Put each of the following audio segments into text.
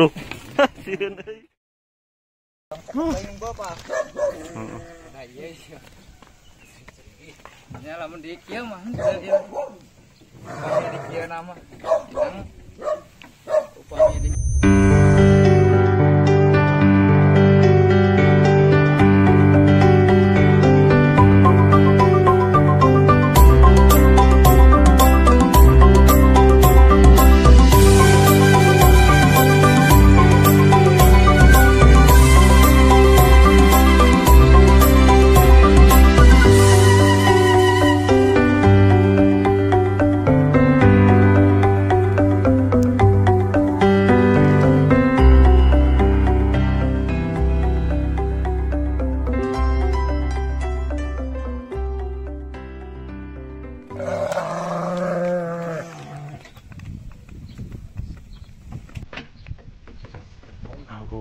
Waduh. Sieun euy. Lain bapak. Heeh. Nah iya iya. Ya lamun di kieu mah di kieu nama.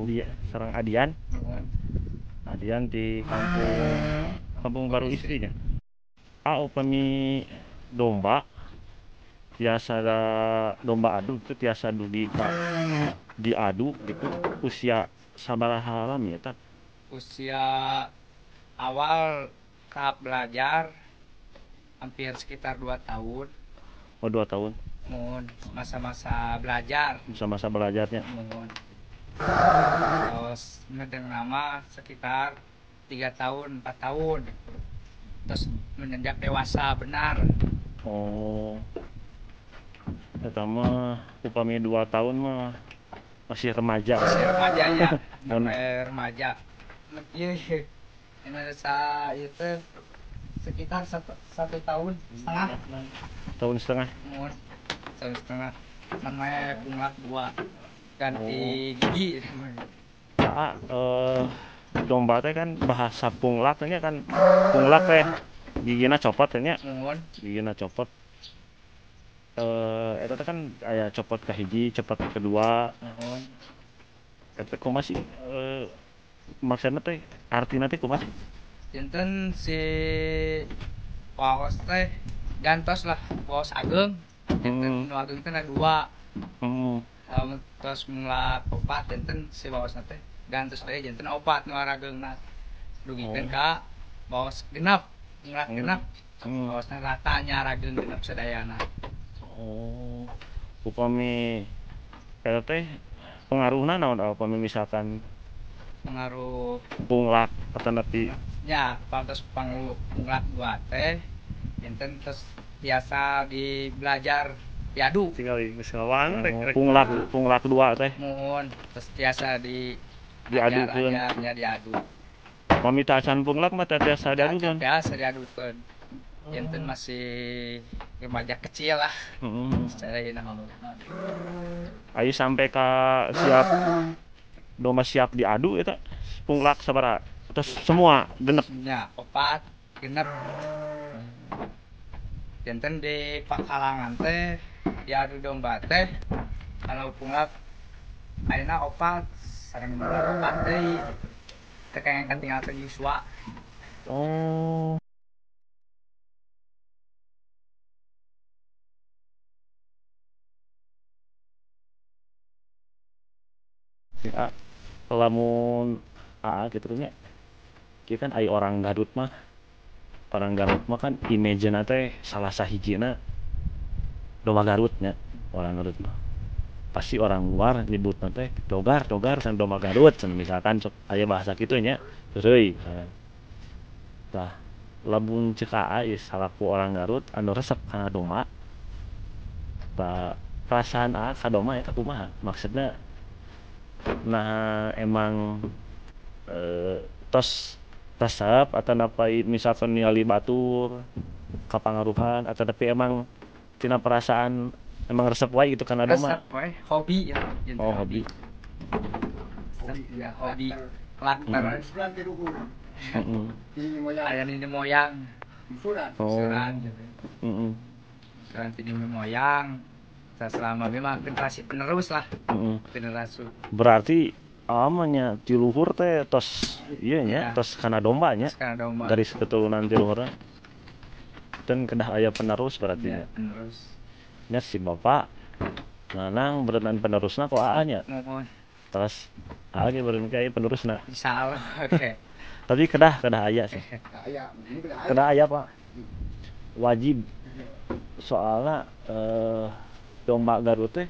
Dia sareng Adian. Adian. Di kampung kampung baru istrinya. Ah upami domba. Biasa ada domba adu itu tiasa adu di diadu gitu usia sabaraha lami eta usia awal tahap belajar hampir sekitar 2 tahun. Oh dua tahun. Masa-masa belajar. Masa-masa belajarnya. Mun terus ngedeng nama sekitar tiga tahun 4 tahun. Terus menanjak dewasa benar. Oh. Eta mah upami dua tahun mah masih remaja. Masih remaja ya. Sampai remaja. Iya iya. ini sa itu sekitar satu, satu tahun setengah. Tahun setengah. Tahun setengah. Namanya bunglak dua ganti gigi Nah, eh, domba teh kan bahasa punglak teh nya kan punglak teh. Gigina copot teh nya. Mun gigina copot. Eh teh kan aya copot ka hiji copot kedua. Mun eta kumaha sih? Eh maksudna teh artina teh kumaha sih? Jinten si paus teh gantos lah paus ageng. Hmm. nu ageng teh ada dua. Hmm. Lamun terus mulai opat jinten si paus teh gantos teh jinten opat nu ageng na dugikeun Oh. ka paus genep ngerak Hmm. genep Hmm. pausna rata nyarageng genep sadayana oh. Upami eta teh pengaruhna naon upami misalkan pengaruh. punglak atau nanti nya pantas panglu ngelak dua teh jinten terus biasa di belajar rek punglak punglak dua teh. Terus biasa di diadukeun ajarnya diadu. Pamitasan punglak mah teh tiasa diadukeun biasa diadukeun Janten masih remaja kecil lah. Secara ini ayo sampai ka siap domba siap diadu eta. Punglak sabaraha terus semua genep. Ya opat genep Janten di pakalangan teh diadu domba teh kalau punglak ayeuna opat sareng opat deui teh kayak ketinggalan Yuswa. Oh. Ya lamun aa gitu nya Ieu kan ai orang Garut mah orang Garut mah kan image teh salah sahijina domba Garut nya orang Garut mah. Pasti orang luar nyebut teh dogar dogar san domba Garut san misalkan sok aya bahasa kitu nya teuy tah lamun ceuk aa ieu salaku orang Garut anu resep kana domba tah perasaan aa ka domba eta kumaha? Maksudna nah emang eh, tos resep atau napai misalkan ningali batur kapangaruhan atau tapi emang tina perasaan emang resep wae gitu karena domba resep we hobi ya oh hobi. Resep, ya hobi. karakter Mm-mm. aya ini moyang. Oh. Surat gitu. Mm-mm. surat ini moyang. Nah, selama memang generasi penerus lah. Mm-mm. generasi. Berarti amanya ti luhur teh tos iya nya Ya. tos kana domba nya. Sekarang domba. Dari keturunan ti luhurna dan kedah aya penerus berarti ya, penerus. Nya si bapak nanang berenang penerusna kok aa nya? Ngomong terus ge beureum kayak Allah. Oke. tapi kedah kedah aya sih. Kedah aya pak. Wajib. Soalnya eh, domba Garut teh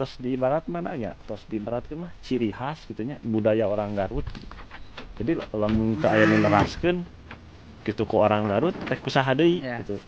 terus di barat mana? Ya terus di barat mah ciri khas gitunya budaya orang Garut. Jadi lamun ke aya nu neraskeun gitu ke orang Garut teh usaha deui Ya. gitu